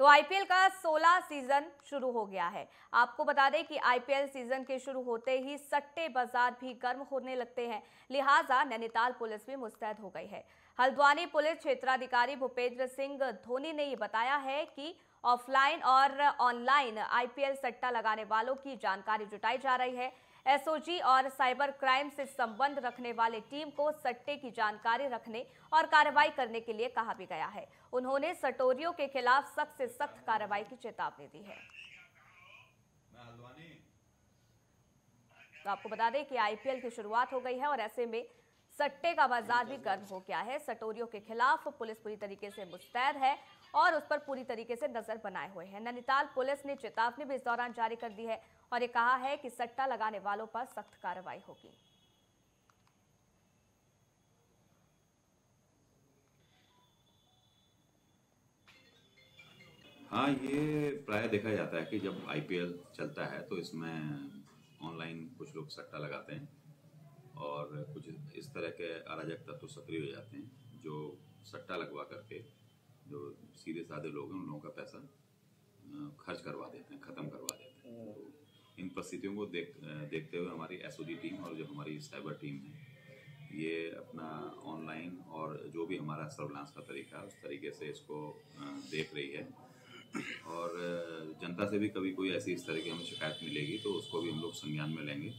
तो आईपीएल का 16 सीज़न शुरू हो गया है। आपको बता दें कि आईपीएल सीज़न के शुरू होते ही सट्टे बाज़ार भी गर्म होने लगते हैं। लिहाजा नैनीताल पुलिस भी मुस्तैद हो गई है। हल्द्वानी पुलिस क्षेत्राधिकारी भूपेंद्र सिंह धोनी ने ये बताया है कि ऑफलाइन और ऑनलाइन आईपीएल सट्टा लगाने वालों की जानकारी जुटाई जा रही है। एसओजी और साइबर क्राइम से संबंध रखने वाले टीम को सट्टे की जानकारी रखने और कार्रवाई करने के लिए कहा भी गया है। उन्होंने सटोरियों के खिलाफ सख्त से सख्त कार्रवाई की चेतावनी दी है। तो आपको बता दें कि आईपीएल की शुरुआत हो गई है और ऐसे में सट्टे का बाज़ार भी गर्म हो गया है। सटोरियों के खिलाफ पुलिस पूरी तरीके से मुस्तैद है और उस पर पूरी तरीके से नज़र बनाए हुए हैं। नैनीताल पुलिस ने चेतावनी भी इस दौरान जारी कर दी है और ये कहा है कि सट्टा लगाने वालों पर सख्त कार्रवाई होगी। हाँ ये प्राय देखा जाता है कि जब आईपीएल चलता है तो इसमें ऑनलाइन कुछ लोग सट्टा लगाते हैं। इस तरह के अराजक तत्व तो सक्रिय हो जाते हैं जो सट्टा लगवा करके जो सीधे साधे लोग हैं उन लोगों का पैसा खर्च करवा देते हैं ख़त्म करवा देते हैं। तो इन परिस्थितियों को देख देखते हुए हमारी एस टीम और जो हमारी साइबर टीम है ये अपना ऑनलाइन और जो भी हमारा सर्विलांस का तरीका है उस तरीके से इसको देख रही है। और जनता से भी कभी कोई ऐसी इस तरह की हमें शिकायत मिलेगी तो उसको भी हम लोग संज्ञान में लेंगे।